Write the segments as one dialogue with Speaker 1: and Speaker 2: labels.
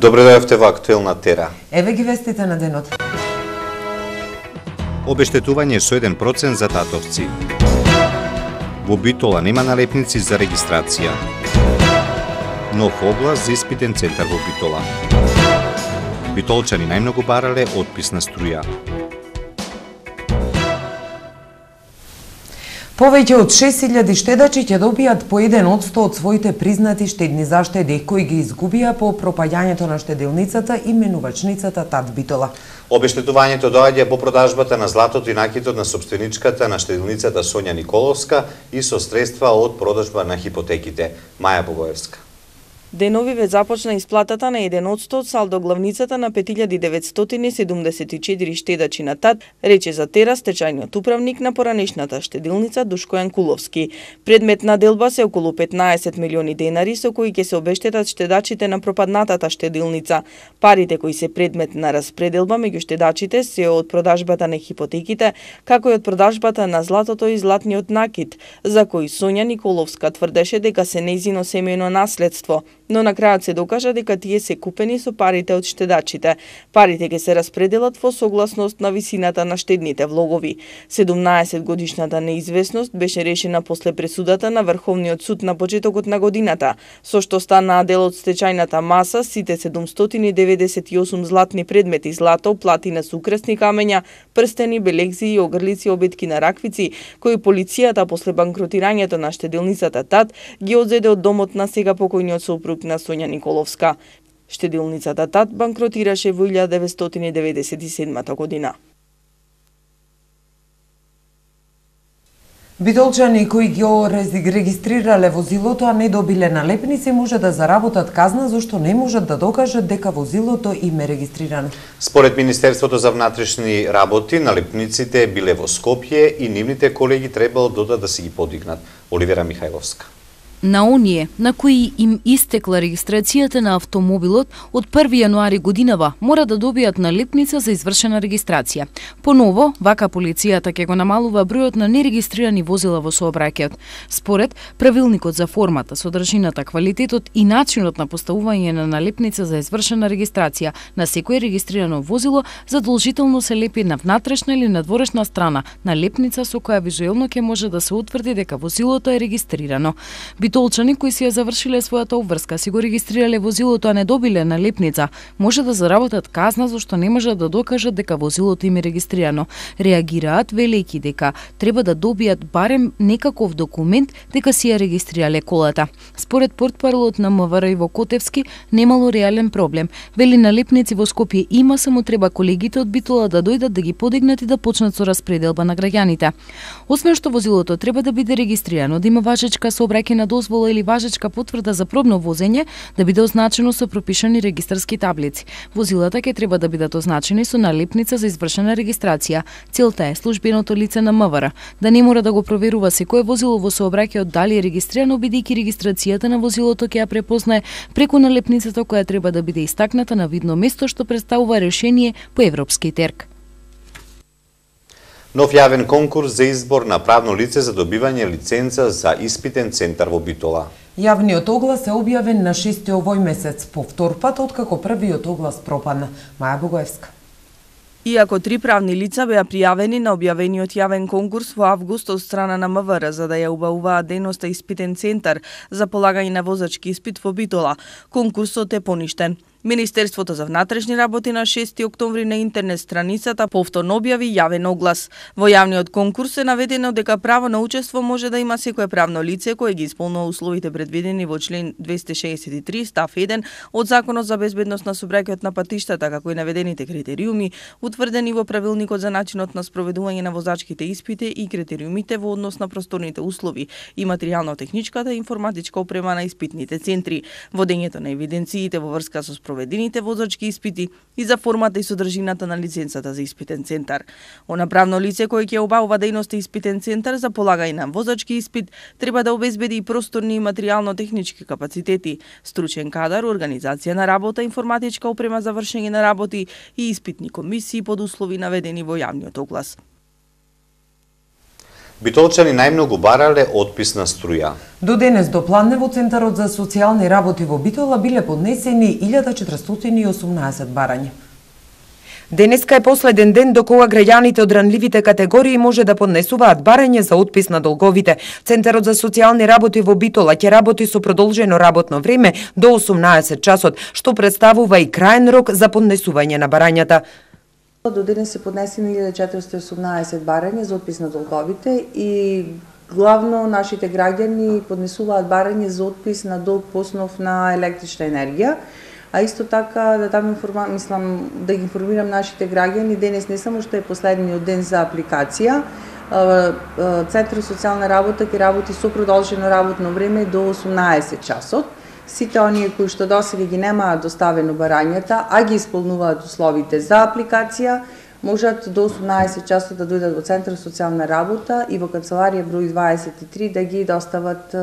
Speaker 1: Добре дојавте во актуелна тера.
Speaker 2: Еве ги вестите на денот.
Speaker 3: Обештетување со 1% за татовци. Во Битола нема налепници за регистрација. Нов оглас за испитен центар во Битола. Битолчани најмногу барале отпис на струја.
Speaker 2: Повеќе од 6000 штедачи ќе добијат по 1% од своите признати штедни заштеди кои ги изгубија по пропаѓањето на штеделницата и менувачницата Тат Битола.
Speaker 1: Обештетувањето доаѓа по продажбата на златото и накитот на собственичката на штеделницата Сонја Николовска и со средства од продажба на хипотеките. Маја Богоевска.
Speaker 4: Деновиве започна исплатата на 1% од салдо главницата на 5974 штедачи на ТАТ, рече за тера стечајниот управник на поранешната штедилница Душко Јанкуловски. Предмет на делба се околу 15 милиони денари со кои ќе се обештетат штедачите на пропаднатата штедилница. Парите кои се предмет на распределба меѓу штедачите се од продажбата на хипотеките, како и од продажбата на златото и златниот накит, за кои Сонја Николовска тврдеше дека се незино семејно наследство но на крајот се докажа дека тие се купени со парите од штедачите. Парите ќе се распределат во согласност на висината на штедните влогови. 17 годишната неизвестност беше решена после пресудата на Врховниот суд на почетокот на годината, со што станаа дел од стечајната маса сите 798 златни предмети злато, платина со украсни камења, прстени, белегзи и огрлици обетки на раквици, кои полицијата после банкротирањето на штеделницата ТАТ ги одзеде од домот на сега покојниот сопруг на Сонја Николовска. Штедилницата ТАТ банкротираше во 1997 година.
Speaker 2: Бидолчани кои ги регистрирале возилото, а не добиле налепници, може да заработат казна зашто не можат да докажат дека возилото им е регистрирано.
Speaker 1: Според Министерството за внатрешни работи, налепниците биле во Скопје и нивните колеги требало додат да се ги подигнат. Оливера Михајловска
Speaker 5: на оние на кои им истекла регистрацијата на автомобилот од 1 јануари годинава мора да добијат налепница за извршена регистрација. Поново, вака полицијата ќе го намалува бројот на нерегистрирани возила во сообраќајот. Според правилникот за формата, содржината, квалитетот и начинот на поставување на налепница за извршена регистрација на секое регистрирано возило, задолжително се лепи на внатрешна или надворешна страна налепница со која визуелно ќе може да се утврди дека возилото е регистрирано. Битолчани кои си ја завршиле својата обврска, си го регистрирале возилото, а не добиле налепница, може да заработат казна зашто не можат да докажат дека возилото им е регистрирано. Реагираат велики дека треба да добијат барем некаков документ дека си ја регистрирале колата. Според портпаролот на МВР во Котевски, немало реален проблем. Вели налепници во Скопје има, само треба колегите од Битола да дојдат да ги подигнат и да почнат со распределба на граѓаните. Освен што возилото треба да биде регистрирано, да има важечка сообраќајна дозвола или важечка потврда за пробно возење да биде означено со пропишани регистарски таблици. Возилата ќе треба да бидат означени со налепница за извршена регистрација. Целта е службеното лице на МВР да не мора да го проверува секое возило во сообраќајот дали е регистрирано бидејќи регистрацијата на возилото ќе ја препознае преку налепницата која треба да биде истакната на видно место што представува решение по европски терк.
Speaker 1: Нов јавен конкурс за избор на правно лице за добивање лиценца за испитен центар во Битола.
Speaker 2: Јавниот оглас е објавен на 6 овој месец, по втор пат откако првиот оглас пропадна. Маја Богоевска.
Speaker 4: Иако три правни лица беа пријавени на објавениот јавен конкурс во август од страна на МВР за да ја убавуваат дејноста испитен центар за полагање на возачки испит во Битола, конкурсот е поништен. Министерството за внатрешни работи на 6 октомври на интернет страницата повторно објави јавен оглас. Во јавниот конкурс е наведено дека право на учество може да има секое правно лице кое ги исполнува условите предвидени во член 263 став 1 од Законот за безбедност на собраќајот на патиштата, како и наведените критериуми, утврдени во правилникот за начинот на спроведување на возачките испити и критериумите во однос на просторните услови и материјално-техничката и информатичка опрема на испитните центри, водењето на евиденциите во врска со проведените возачки испити и за формата и содржината на лиценцата за испитен центар. Она правно лице кое ќе обавува дејности испитен центар за полагање на возачки испит треба да обезбеди и просторни и материјално-технички капацитети, стручен кадар, организација на работа, информатичка опрема за вршење на работи и испитни комисии под услови наведени во јавниот оглас.
Speaker 1: Битолчани најмногу барале отпис на струја.
Speaker 2: До денес до планне во Центарот за социјални работи во Битола биле поднесени 1418 барања. Денеска е последен ден до кога граѓаните од ранливите категории може да поднесуваат барање за отпис на долговите. Центарот за социјални работи во Битола ќе работи со продолжено работно време до 18 часот, што представува и краен рок за поднесување на барањата.
Speaker 6: До денес се поднесени 1418 барања за отпис на долговите и главно нашите граѓани поднесуваат барање за отпис на долг по основ на електрична енергија а исто така да дам информа, мислам да ги информирам нашите граѓани денес не само што е последниот ден за апликација, Центар социјална работа ќе работи со продолжено работно време до 18 часот. Сите оние кои што досега ги немаат доставено барањата, а ги исполнуваат условите за апликација, можат до 18 часот да дојдат во Центар социјална работа и во канцеларија број 23 да ги достават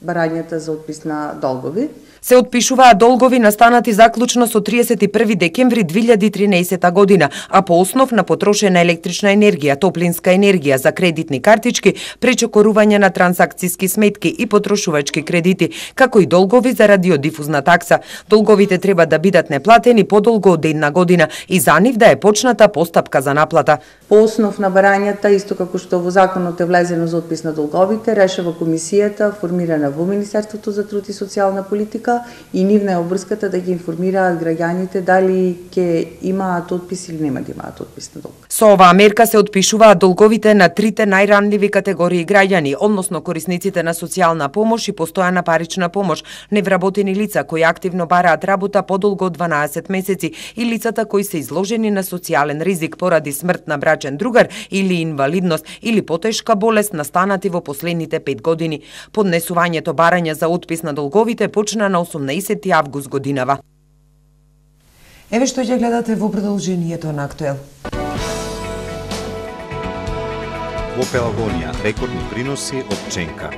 Speaker 6: барањата за отпис на долгови
Speaker 2: се отпишуваа долгови настанати заклучно со 31 декември 2013 година, а по основ на потрошена електрична енергија, топлинска енергија за кредитни картички, пречекорување на трансакцијски сметки и потрошувачки кредити, како и долгови за радиодифузна такса. Долговите треба да бидат неплатени подолго од една година и за нив да е почната постапка за наплата.
Speaker 6: По основ на барањата, исто како што во законот е влезено за отпис на долговите, решава комисијата формирана во Министерството за труд и социјална политика и нивна е обврската да ги информираат граѓаните дали ќе имаат отпис или нема да имаат отпис на долг.
Speaker 2: Со оваа мерка се отпишуваат долговите на трите најранливи категории граѓани, односно корисниците на социјална помош и постојана парична помош, невработени лица кои активно бараат работа подолго од 12 месеци и лицата кои се изложени на социјален ризик поради смрт на брачен другар или инвалидност или потешка болест настанати во последните 5 години. Поднесувањето барања за отпис на долговите почна на 18 август годинава. Еве што ќе гледате во продолжението на Актуел.
Speaker 3: Во Пелагонија рекордни приноси од Ченка.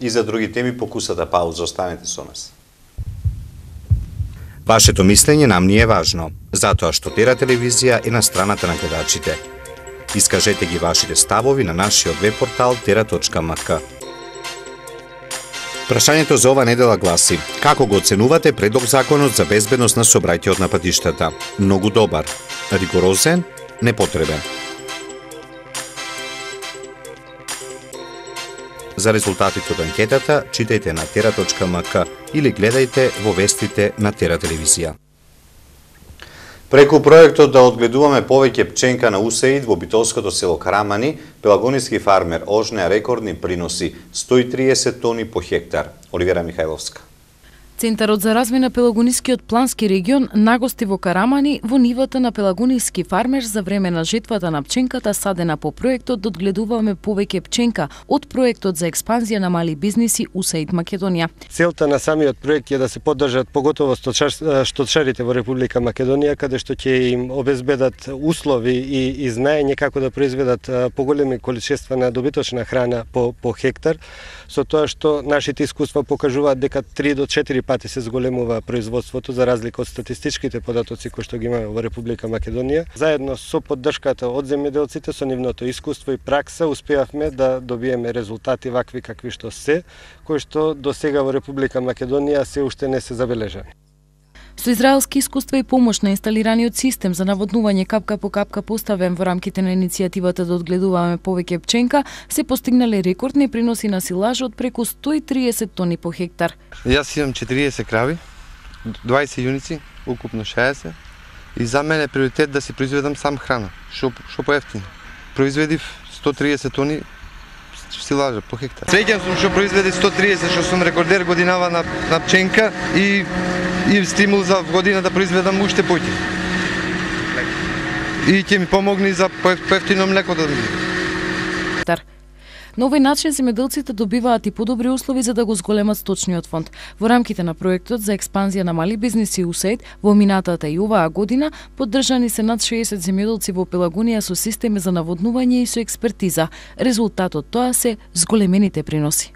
Speaker 1: И за други теми покусата пауза, останете со нас.
Speaker 3: Вашето мислење нам ни е важно, затоа што Тера телевизија е на страната на гледачите. Искажете ги вашите ставови на нашиот веб портал tera.mk. Прашањето за ова недела гласи: Како го оценувате предлог законот за безбедност на сообраќајот на патиштата? Многу добар, ригорозен, непотребен. За резултатите од анкетата читајте на tera.mk или гледајте во вестите на Тера телевизија.
Speaker 1: Преку проектот да одгледуваме повеќе пченка на усеид во битолското село Карамани, пелагониски фармер ожнеа рекордни приноси 130 тони по хектар. Оливера Михајловска.
Speaker 5: Центарот за развој на Пелагонискиот плански регион нагости во Карамани во нивата на Пелагониски фармер за време на жетвата на пченката садена по проектот да одгледуваме повеќе пченка од проектот за експанзија на мали бизниси УСАИД Македонија.
Speaker 7: Целта на самиот проект е да се поддржат поготово штотчарите во Република Македонија каде што ќе им обезбедат услови и, и знаење како да произведат поголеми количества на добиточна храна по, по хектар, со тоа што нашите искуства покажуваат дека 3 до 4 пати се зголемува производството за разлика од статистичките податоци кои што ги имаме во Република Македонија. Заедно со поддршката од земјоделците, со нивното искуство и пракса, успеавме да добиеме резултати вакви какви што се, кои што до сега во Република Македонија се уште не се забележани.
Speaker 5: Со израелски искуства и помош на инсталираниот систем за наводнување капка по капка поставен во рамките на иницијативата да одгледуваме повеќе пченка, се постигнале рекордни приноси на силаж од преку 130 тони по хектар.
Speaker 8: Јас имам 40 крави, 20 јуници, укупно 60. И за мене е приоритет да си произведам сам храна, што што поевтино. Произведив 130 тони силажа по хектар. Среќен сум што произведи 130, што сум рекордер годинава на, на пченка и и стимул за година да произведам уште поќе. И ќе ми помогне за поевтино млеко да
Speaker 5: На овој начин земјоделците добиваат и подобри услови за да го зголемат сточниот фонд. Во рамките на проектот за експанзија на мали бизниси УСЕД во минатата и оваа година поддржани се над 60 земјоделци во Пелагонија со системи за наводнување и со експертиза. Резултатот тоа се зголемените приноси.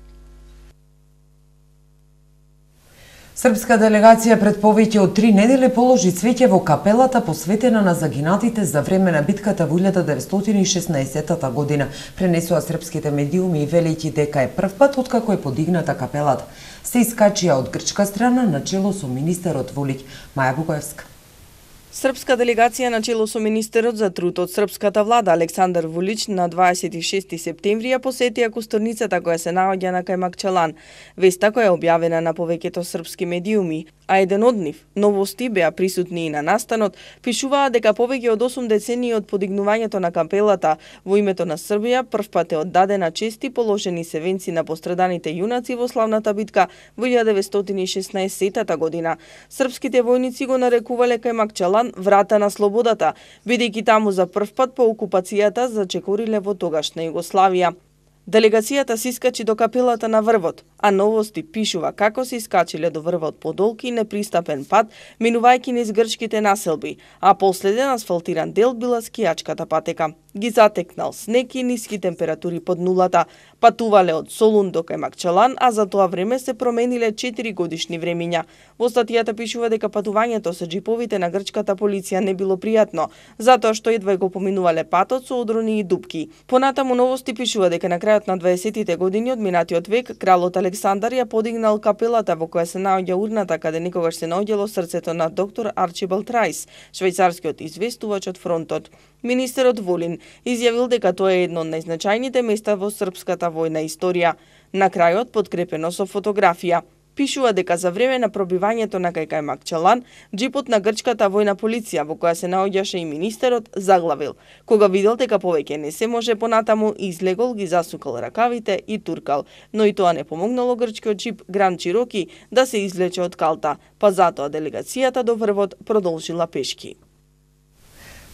Speaker 2: Српска делегација пред повеќе од три недели положи цвеќе во капелата посветена на загинатите за време на битката во 1916 година. Пренесува српските медиуми и велики дека е прв пат откако е подигната капелата. Се искачија од грчка страна на чело со министерот Волик Маја Бугаевска.
Speaker 4: Српска делегација на чело со министерот за труд од српската влада Александар Вулич на 26 септември ја посетија кусторницата која се наоѓа на Кајмакчалан, Веста која е објавена на повеќето српски медиуми, а еден од нив, новости беа присутни и на настанот, пишуваа дека повеќе од 8 децении од подигнувањето на капелата во името на Србија првпат е оддадена чести положени севенци на постраданите јунаци во славната битка во 1916 година. Српските војници го нарекувале Кајмакчалан врата на слободата, бидејќи таму за првпат по окупацијата зачекориле во тогашна Југославија. Делегацијата се искачи до капелата на врвот, а новости пишува како се искачиле до врвот по долг и непристапен пат, минувајќи низ грчките населби, а последен асфалтиран дел била скијачката патека. Ги затекнал снег и ниски температури под нулата, патувале од Солун до кај Макчалан, а за тоа време се промениле 4 годишни времиња. Во статијата пишува дека патувањето со джиповите на грчката полиција не било пријатно, затоа што едва го поминувале патот со одрони и дупки. Понатаму новости пишува дека на крајот на 20-тите години од минатиот век кралот Александар ја подигнал капелата во која се наоѓа урната каде никогаш се наоѓало срцето на доктор Арчибалд Райс, швајцарскиот известувач од фронтот. Министерот Волин изјавил дека тоа е едно од најзначајните места во српската војна историја. На крајот, подкрепено со фотографија, пишува дека за време на пробивањето на Кајкај Макчалан, джипот на грчката војна полиција во која се наоѓаше и министерот заглавил. Кога видел дека повеќе не се може понатаму, излегол, ги засукал ракавите и туркал, но и тоа не помогнало грчкиот джип Гран Чироки да се излече од калта, па затоа делегацијата до врвот продолжила пешки.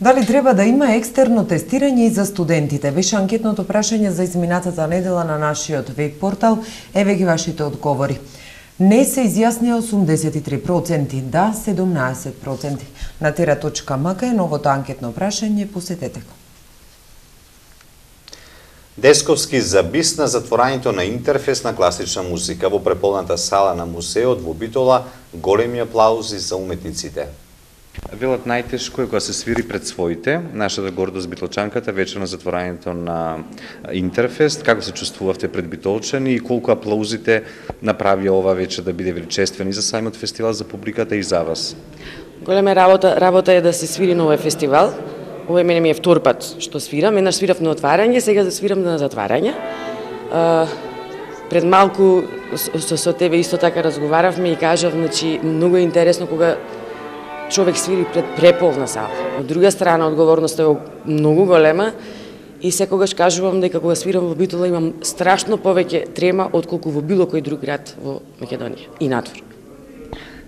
Speaker 2: Дали треба да има екстерно тестирање и за студентите? Беше анкетното прашање за изминатата недела на нашиот веб портал. Еве ги вашите одговори. Не се изјасни 83%, да 17%. На тера.мк е новото анкетно прашање, посетете го.
Speaker 1: Десковски забис на затворањето на интерфес на класична музика во преполната сала на музеот во Битола, големи аплаузи за уметниците.
Speaker 9: Велат најтешко е кога се свири пред своите, нашата гордост битолчанката вечер на затворањето на Интерфест, како се чувствувавте пред битолчани и колку аплаузите направија ова вечер да биде величествен и за самиот фестивал за публиката и за вас?
Speaker 10: Голема работа, работа е да се свири на овој фестивал. Овој мене ми е втор пат што свирам. Еднаш свирав на отварање, сега да свирам на затварање. Пред малку со, со тебе исто така разговаравме и кажав, значи, многу е интересно кога човек свири пред преполна сала. Од друга страна, одговорноста е многу голема и секогаш кажувам дека кога свирам во Битола имам страшно повеќе трема отколку во било кој друг град во Македонија и надвор.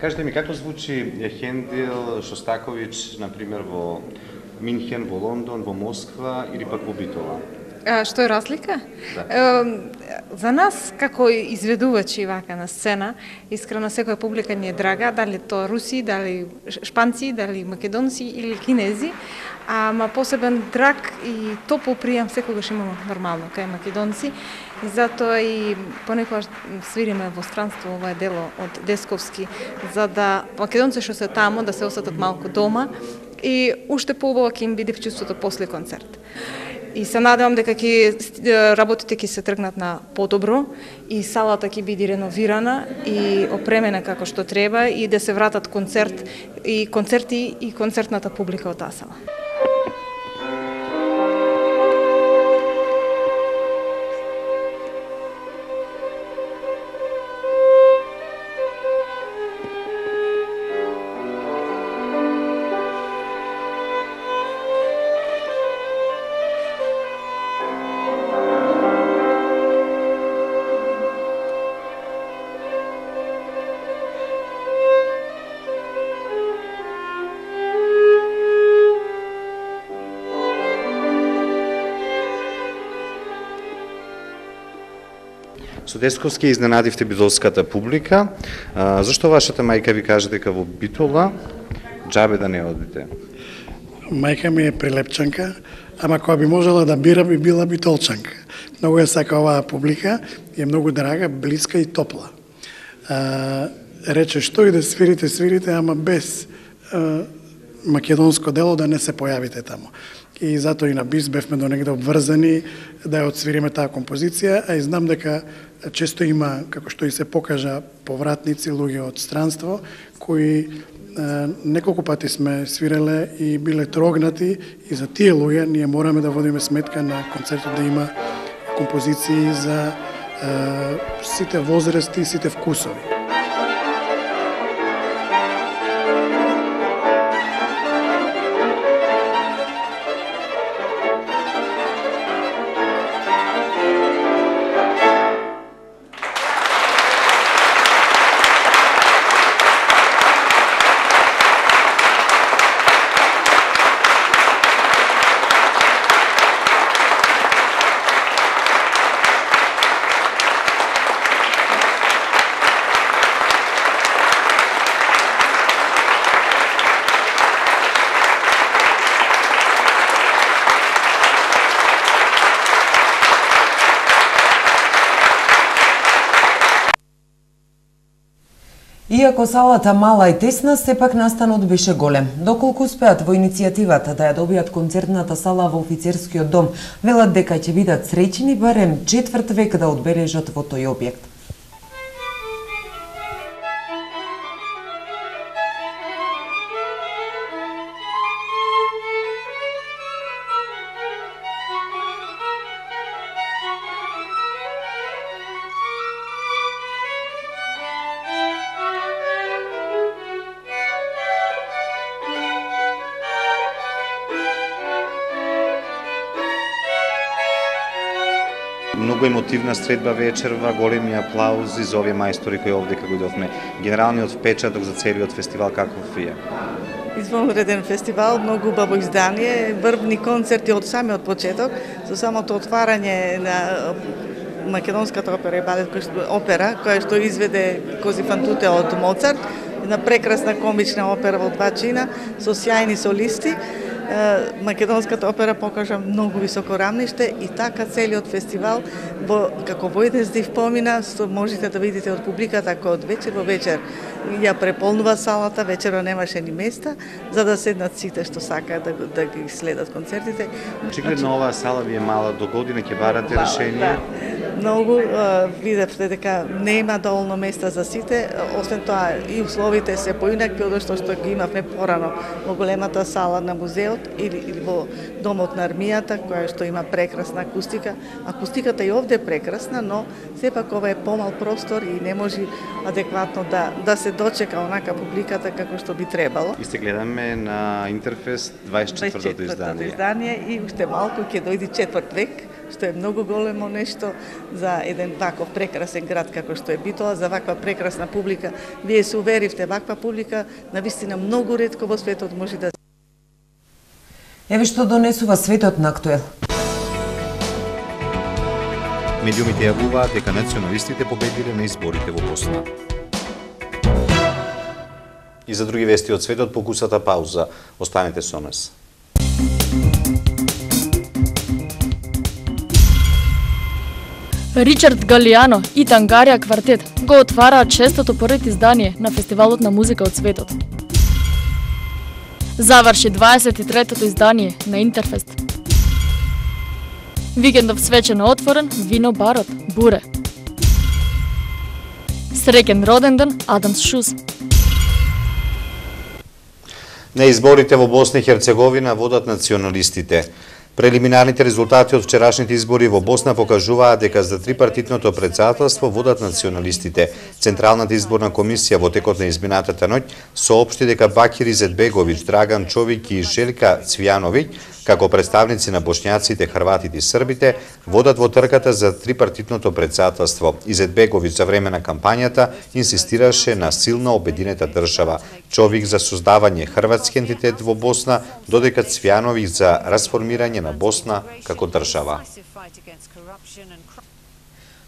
Speaker 9: Кажете ми, како звучи Хендел, Шостаковиќ, например, во Минхен, во Лондон, во Москва или пак во Битола?
Speaker 11: А, што е разлика? Да. за нас, како изведувачи вака на сцена, искрено секоја публика ни е драга, дали тоа руси, дали шпанци, дали македонци или кинези, ама посебен драг и топол пријам секогаш имamo нормално кај македонци. И затоа и понекогаш свириме во странство ова е дело од Десковски, за да македонци што се тамо да се осетат малку дома и уште поубаво ќе им биде чувството после концерт и се надевам дека ќе работите ќе се тргнат на подобро и салата ќе биде реновирана и опремена како што треба и да се вратат концерт и концерти и концертната публика од таа сала.
Speaker 9: Со Десковски изненадивте битолската публика. А, зашто вашата мајка ви каже дека во Битола джабе да не одите?
Speaker 12: Мајка ми е прилепчанка, ама кога би можела да бира би била битолчанка. Многу е сака оваа публика, е многу драга, блиска и топла. А, рече што и да свирите, свирите, ама без а, македонско дело да не се појавите таму. И затоа и на бис бевме до негде обврзани да ја отсвириме таа композиција, а и знам дека често има, како што и се покажа, повратници, луѓе од странство, кои неколку пати сме свиреле и биле трогнати и за тие луѓе ние мораме да водиме сметка на концертот да има композиции за е, сите возрасти и сите вкусови.
Speaker 2: Иако салата мала и тесна, сепак настанот беше голем. Доколку успеат во иницијативата да ја добијат концертната сала во офицерскиот дом, велат дека ќе бидат среќни барем четврт век да одбележат во тој објект.
Speaker 9: Многу емотивна средба вечерва, големи аплаузи за овие мајстори кои овде како идовме. Генералниот впечаток за целиот фестивал каков е?
Speaker 13: Извонреден фестивал, многу убаво издание, врвни концерти од самиот почеток, со самото отварање на Македонската опера и балет, опера, која што изведе Кози Фантуте од Моцарт, една прекрасна комична опера во два чина, со сјајни солисти, Македонската опера покажа многу високо рамниште и така целиот фестивал во како во еден здив помина, што можете да видите од публиката кој од вечер во вечер ја преполнува салата, вечерва немаше ни места за да седнат сите што сакаат да, да ги следат концертите.
Speaker 9: Очигледно значи... оваа сала ви е мала, до година ќе барате да, решение. Да.
Speaker 13: Многу видевте дека нема доволно места за сите, освен тоа и условите се поинакви од што што ги имавме порано во големата сала на музеот или, или во домот на армијата која што има прекрасна акустика. Акустиката и овде е прекрасна, но сепак ова е помал простор и не може адекватно да да се дочека онака публиката како што би требало.
Speaker 9: И се гледаме на Интерфест 24-то издание.
Speaker 13: издание и уште малку ќе дојде четврт век, што е многу големо нешто за еден ваков прекрасен град како што е Битола, за ваква прекрасна публика. Вие се уверивте, ваква публика на вистина многу ретко во светот може да
Speaker 2: Еве што донесува светот на актуел.
Speaker 3: Медиумите јавуваат дека националистите победиле на изборите во Босна.
Speaker 1: И за други вести од светот покусата пауза. Останете со нас.
Speaker 14: Ричард Галиано и Тангарија квартет го отвараат шестото поред издание на Фестивалот на музика од светот. Заврши 23-тото издание на Интерфест. Викендов свечено отворен, вино барот, буре. Среќен роденден Адамс Шус.
Speaker 1: На изборите во Босна и Херцеговина водат националистите. Прелиминарните резултати од вчерашните избори во Босна покажуваат дека за трипартитното председателство водат националистите. Централната изборна комисија во текот на изминатата ноќ соопшти дека Бакир Изетбеговиќ, Драган Човик и Желка Цвјановиќ како представници на бошњаците, хрватите и србите, водат во трката за трипартитното председателство. Изетбеговиќ за време на кампањата инсистираше на силна обединета држава, Човик за создавање хрватски ентитет во Босна, додека Цвјановиќ за расформирање на Босна како држава.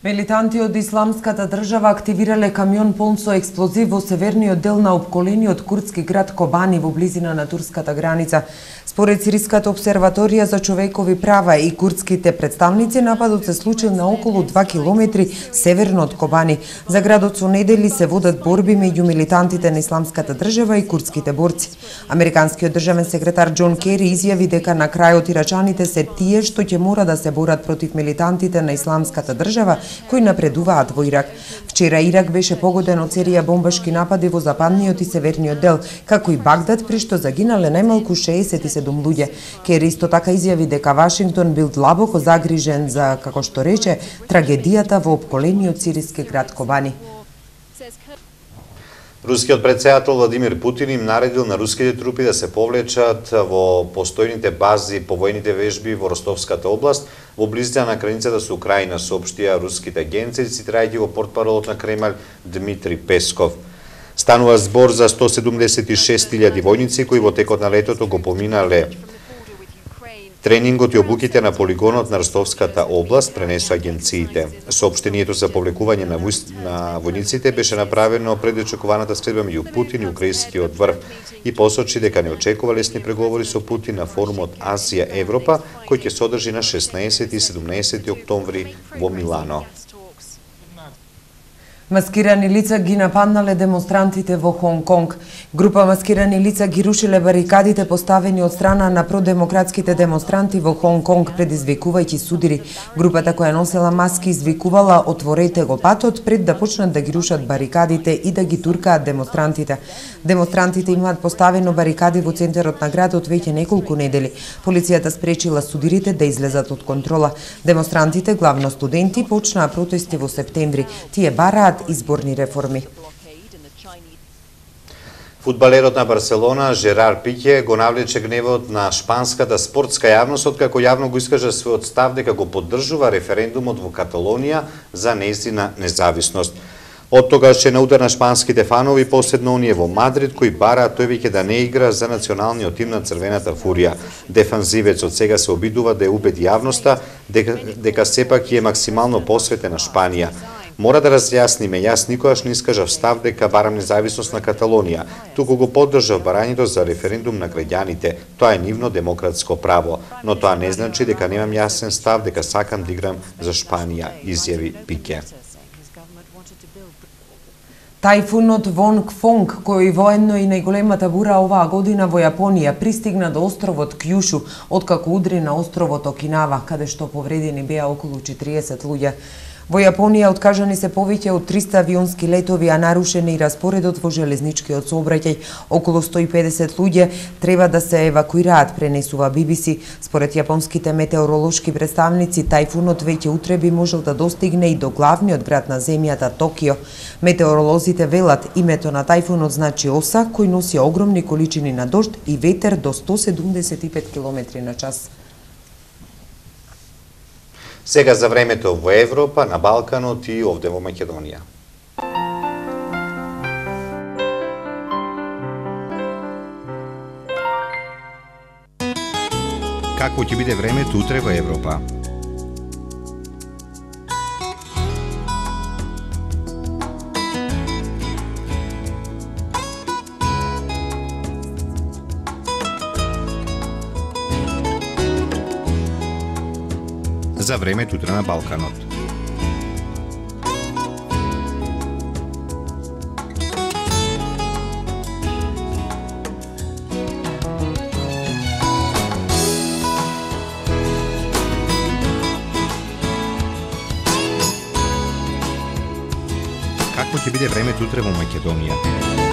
Speaker 2: Милитанти од Исламската држава активирале камион полн со експлозив во северниот дел на обколениот курдски град Кобани во близина на турската граница. Според Сириската обсерваторија за човекови права и курдските представници, нападот се случил на околу 2 километри северно од Кобани. За градот со недели се водат борби меѓу милитантите на Исламската држава и курдските борци. Американскиот државен секретар Џон Кери изјави дека на крајот ирачаните се тие што ќе мора да се борат против милитантите на Исламската држава кои напредуваат во Ирак. Вчера Ирак беше погоден од серија бомбашки напади во западниот и северниот дел, како и Багдад, при што загинале најмалку 67 луѓе. Кер исто така изјави дека Вашингтон бил длабоко загрижен за, како што рече, трагедијата во обколениот сириски град Кобани.
Speaker 1: Рускиот председател Владимир Путин им наредил на руските трупи да се повлечат во постојните бази по војните вежби во Ростовската област во близина на границата да со Украина, соопштија руските агенции, цитирајќи во портпаролот на Кремљ Дмитри Песков. Станува збор за 176.000 војници кои во текот на летото го поминале Тренингот и обуките на полигонот на Рстовската област пренесу агенциите. Сообштението за повлекување на, вуз... на војниците беше направено пред очекуваната средба меѓу Путин и украинскиот врв и посочи дека не очекува лесни преговори со Путин на форумот Азија-Европа, кој ќе се одржи на 16 и 17 октомври во Милано.
Speaker 2: Маскирани лица ги нападнале демонстрантите во Хонг Конг. Група маскирани лица ги рушиле барикадите поставени од страна на продемократските демонстранти во Хонг Конг, предизвикувајќи судири. Групата која носела маски извикувала отворете го патот пред да почнат да ги рушат барикадите и да ги туркаат демонстрантите. Демонстрантите имаат поставено барикади во центарот на градот веќе неколку недели. Полицијата спречила судирите да излезат од контрола. Демонстрантите, главно студенти, почнаа протести во септември. Тие бараат изборни реформи.
Speaker 1: Футбалерот на Барселона Жерар Пике го навлече гневот на шпанската спортска јавност откако јавно го искажа својот став дека го поддржува референдумот во Каталонија за нејзина независност. Од тогаш е на удар на шпанските фанови, последно оние во Мадрид, кои бараат тој веќе да не игра за националниот тим на Црвената фурија. Дефанзивецот сега се обидува да ја убеди јавноста дека, дека сепак е максимално посветен на Шпанија. Мора да разјасниме, јас никогаш не искажав став дека барам независност на Каталонија, туку го поддржав барањето за референдум на граѓаните. Тоа е нивно демократско право, но тоа не значи дека немам јасен став дека сакам да играм за Шпанија, изјави Пике.
Speaker 2: Тајфунот Вонг Фонг, кој воедно и најголемата бура оваа година во Јапонија, пристигна до островот Кјушу, откако удри на островот Окинава, каде што повредени беа околу 40 луѓе. Во Јапонија откажани се повеќе од 300 авионски летови, а нарушени и распоредот во железничкиот сообраќај. Околу 150 луѓе треба да се евакуираат, пренесува BBC. Според јапонските метеоролошки представници, тајфунот веќе утре би можел да достигне и до главниот град на земјата Токио. Метеоролозите велат името на тајфунот значи оса, кој носи огромни количини на дожд и ветер до 175 км на час.
Speaker 1: Сега за времето во Европа, на Балканот и овде во Македонија.
Speaker 3: Како ќе биде времето утре во Европа? За време утре на Балканот. Какво ќе биде времето утре во Македонија?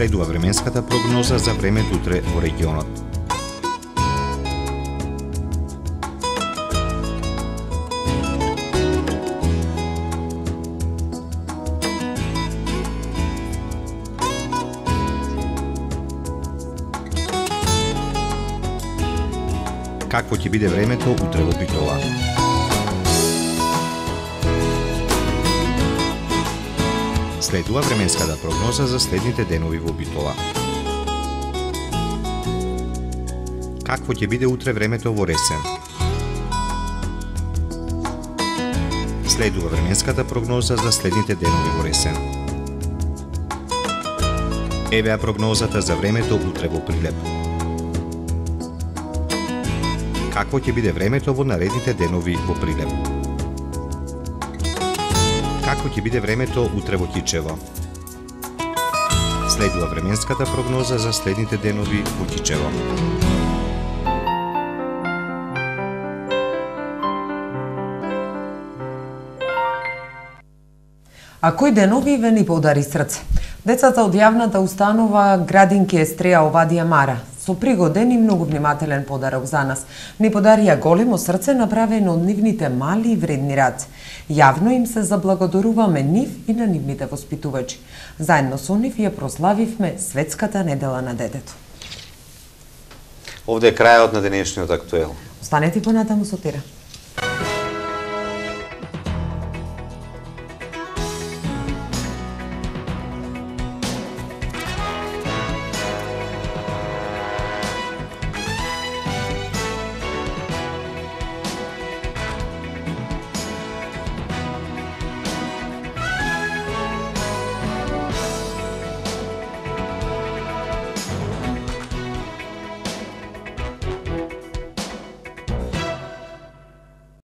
Speaker 3: Следува временската прогноза за времето утре во регионот. Какво ќе биде времето утре во Битола?
Speaker 1: Следува временската прогноза за следните денови во Битола. Какво ќе биде утре времето во Ресен? Следува временската прогноза за следните денови во Ресен. Евеа прогнозата за времето утре во Прилеп. Какво ќе биде времето во наредните денови во Прилеп? Како ќе биде времето утре во Кичево? Следува временската прогноза за следните денови во Кичево.
Speaker 2: А кој денови ве ни подари срце? Децата од јавната установа Градинки Естреја Овадија Мара со пригоден и многу внимателен подарок за нас. Ни подарија големо срце направено од нивните мали и вредни раце. Јавно им се заблагодаруваме нив и на нивните воспитувачи. Заедно со нив ја прославивме Светската недела на детето.
Speaker 15: Овде е крајот на денешниот актуел.
Speaker 2: Останете понатаму со Тира.